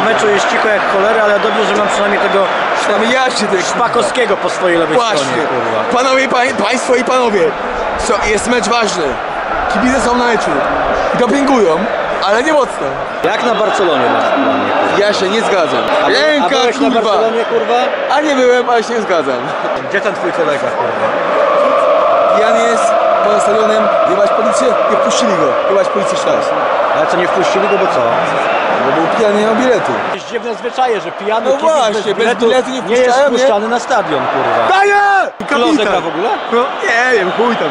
W meczu jest cicho jak cholera, ale dobrze, że mam przynajmniej tego Tam ja się tak Szpakowskiego po swojej lewej Właśnie. stronie, kurwa. Panowie, pań, państwo i panowie, co, jest mecz ważny. Kibice są na meczu. Dopingują, ale nie mocno. Jak na Barcelonie dla mnie. Ja się nie zgadzam. A, by- a Ręka, byłeś na kurwa. Barcelonie, kurwa? A nie byłem, ale się nie zgadzam. Gdzie ten twój kolega, kurwa? Jan jest poza stadionem, policję, nie wpuścili go. Jebać policję jeszcze raz. Ale co, nie wpuścili go, bo co? Bo był pijany, nie miał biletu. Jakieś dziwne zwyczaje, że pijany No kibic właśnie, bez biletu nie nie jest wpuszczają, nie? wpuszczany na stadion, kurwa. Daję! Klozę gra w ogóle? No, nie wiem, chuj tam.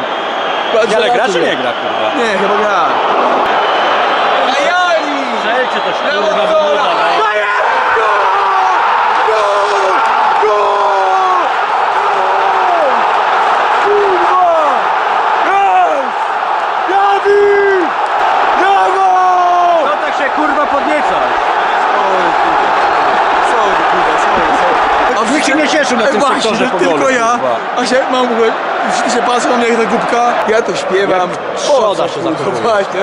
Nie, ale gra czy nie gra, kurwa? Nie, chyba gra. Ajani! Strzelcie też, kurwa, no. Daję! Gol! Gol! Gol! Kurwa! Jest! Jawi! Brawo! No tak się, kurwa, podniecać. Sorry, kurwa, sorry, sorry. A Nikt się nie cieszył na tym Właśnie, sektorze po tylko ja. A się mam wszyscy się patrzą na mnie jak ta głupka. Ja to śpiewam. Jak trzoda się zachowuje. Właśnie.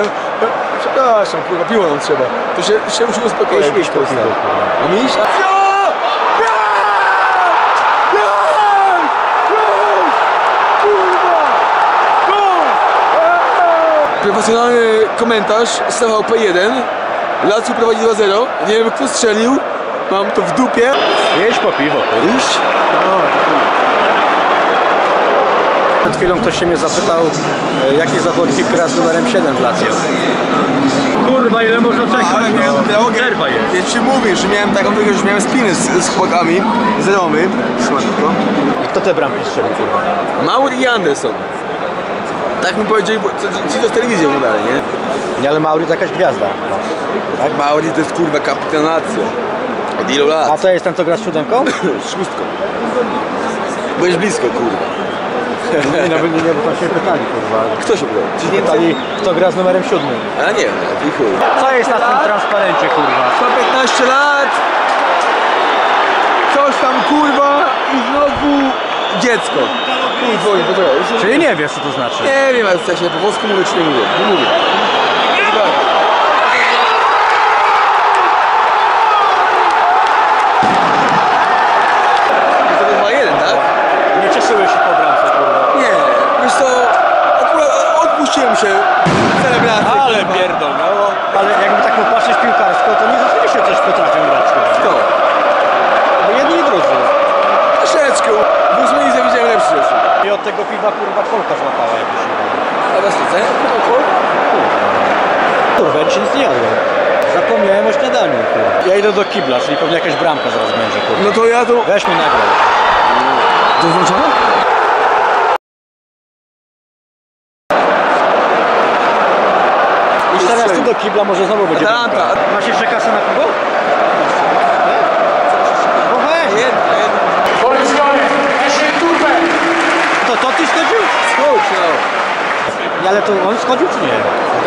Przepraszam, kurwa, piło nam trzeba. To się, się musi uspokoić. Po piwo, kurwa. A miś? Profesjonalny komentarz z TVP1. Lazio prowadzi 2-0. Nie wiem kto strzelił. Mam to w dupie. Jeść po piwo. Iść? Przed chwilą ktoś się mnie zapytał, e, jaki zawodnik gra z numerem 7 w Lazio. Kurwa, ile można czekać? Ale miałem no. Przerwa jest. Ja ci mówię, że miałem taką drogę, że miałem spiny z, z chłopakami z Romy. Trzymaj tylko. Kto te bramki strzelił, kurwa? Mauri i Anderson. Tak mi powiedzieli, bo co- ci to z telewizji oglądali, nie? Nie, ale Mauri to jakaś gwiazda. Tak, Mauri to jest kurwa kapitanacja. Od ilu A lat? to jest ten, co gra z siódemką? Z szóstką. Byłeś blisko, kurwa. Nie, no, nie, nie, bo tam się pytali, kurwa. Kto się pytał? Nie Pytali, kto gra z numerem 7. A nie, no, ty chuj. Co jest na tym transparencie, kurwa? 115 lat. Coś tam kurwa i znowu dziecko. Kurwa, nie, poczekaj. Czyli nie wiesz, co to znaczy. Nie wiem, ale w sensie po włosku mówię czy nie mówię. Nie mówię. Dobra. Tak popatrzeć piłkarsko, to nie rzeczywiście coś potrafią grać, kurwa. Kto? Bo jedni i drudzy. Troszeczkę. W ósmej lidze widziałem lepszy rzeczy. I od tego piwa, kurwa, kolka złapała jakoś. A was to cena? Kurwa, ja dzisiaj nic nie jadłem. Zapomniałem o śniadaniu, kurwa. Ja idę do kibla, czyli pewnie jakaś bramka zaraz będzie, kurwa. No to ja to... Weź mi nagraj. To włączone? Teraz tu do kibla, może znowu będzie Atalanta. Masz jeszcze kasę na piwo? No weź. Jedna, jedna. To, to ty schodził? Chodź, no. Ale to on schodził czy nie?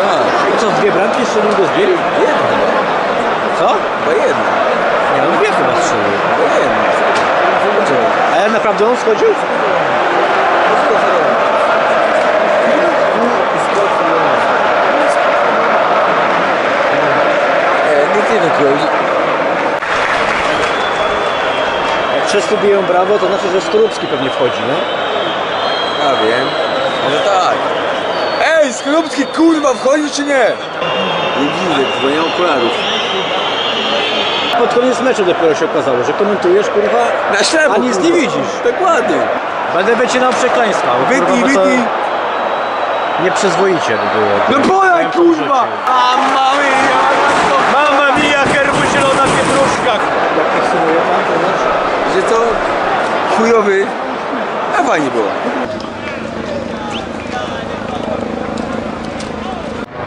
Tak. To co, dwie bramki strzelił go zbiegł? Jedna. Co? Chyba jedna. Nie, no dwie chyba strzelił. Chyba jedna. Ale naprawdę on schodził? Wszyscy biją brawo, to znaczy, że Skorupski pewnie wchodzi, nie? Ja wiem. Może tak. Ej, Skorupski, kurwa, wchodzi czy nie? Nie widzę, bo nie mam okularów. Pod koniec meczu dopiero się okazało, że komentujesz, kurwa, Na ślepo, a nic kurwa. nie widzisz. Dokładnie. Będę wycinał przekleństwa. bo, kurwa, bo to wytnij. Nieprzyzwoicie by było. No gdyby w kurwa. A mamy, ja Mamma mia, herbu zielona w pietruszkach! Jak podsumuje pan ten mecz? Że to chujowy, a fajnie było.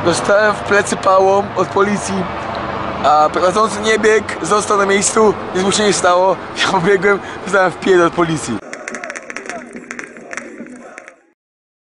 Dostałem w plecy pałą od policji, a prowadzący nie biegł, został na miejscu, nic mu się nie stało. Ja pobiegłem, dostałem w pied od policji.